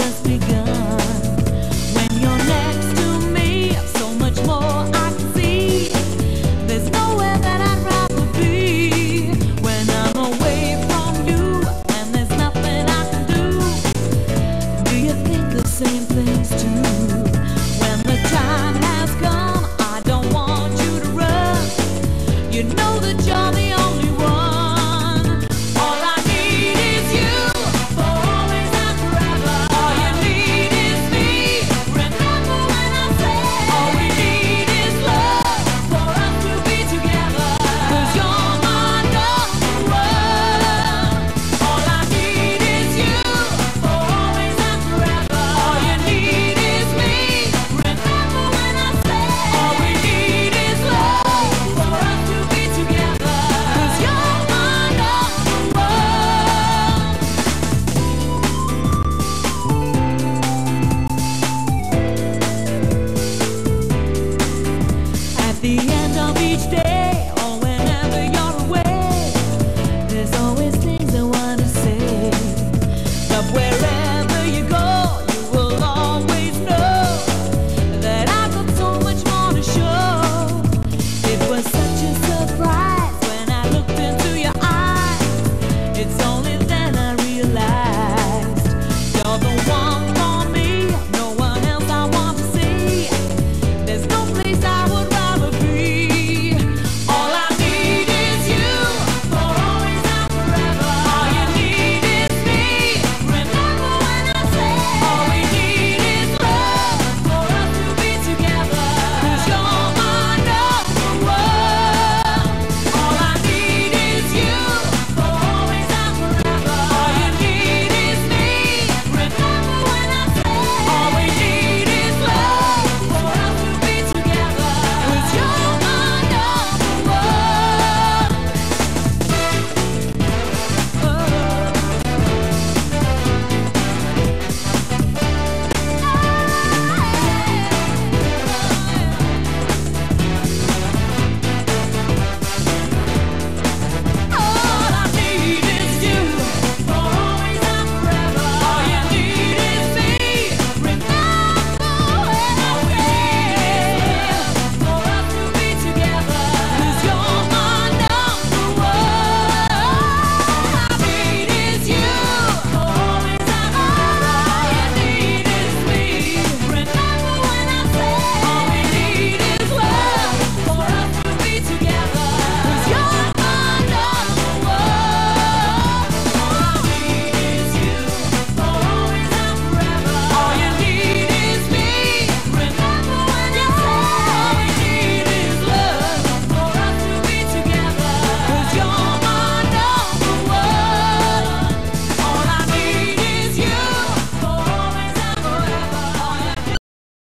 just